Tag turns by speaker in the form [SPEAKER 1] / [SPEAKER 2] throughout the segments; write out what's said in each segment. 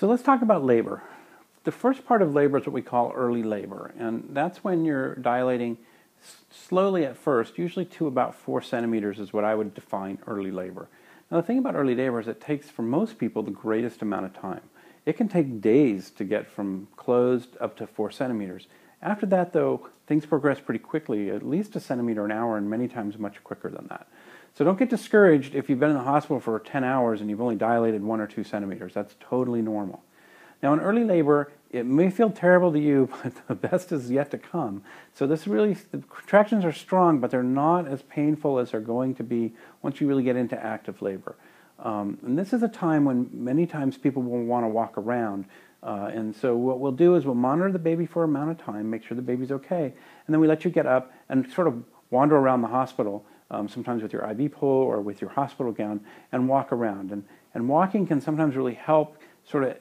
[SPEAKER 1] So let's talk about labor. The first part of labor is what we call early labor, and that's when you're dilating slowly at first, usually to about four centimeters is what I would define early labor. Now the thing about early labor is it takes for most people the greatest amount of time. It can take days to get from closed up to four centimeters. After that though, things progress pretty quickly, at least a centimeter an hour and many times much quicker than that. So don't get discouraged if you've been in the hospital for 10 hours and you've only dilated one or two centimeters. That's totally normal. Now, in early labor, it may feel terrible to you, but the best is yet to come. So this really, the contractions are strong, but they're not as painful as they're going to be once you really get into active labor. Um, and this is a time when many times people will want to walk around. Uh, and so what we'll do is we'll monitor the baby for a amount of time, make sure the baby's okay, and then we let you get up and sort of wander around the hospital, um, sometimes with your IV pole or with your hospital gown, and walk around. And, and walking can sometimes really help sort of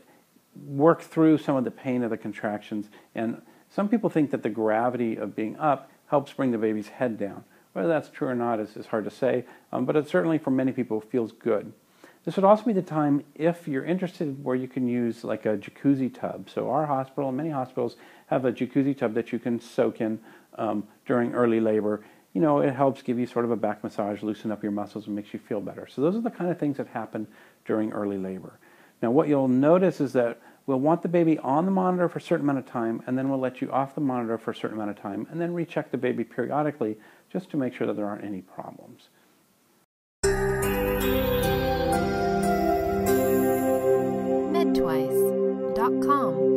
[SPEAKER 1] work through some of the pain of the contractions. And some people think that the gravity of being up helps bring the baby's head down. Whether that's true or not is, is hard to say, um, but it certainly for many people feels good. This would also be the time if you're interested where you can use like a jacuzzi tub. So our hospital many hospitals have a jacuzzi tub that you can soak in um, during early labor. You know, it helps give you sort of a back massage, loosen up your muscles, and makes you feel better. So those are the kind of things that happen during early labor. Now, what you'll notice is that we'll want the baby on the monitor for a certain amount of time, and then we'll let you off the monitor for a certain amount of time, and then recheck the baby periodically just to make sure that there aren't any problems.
[SPEAKER 2] Medtwice.com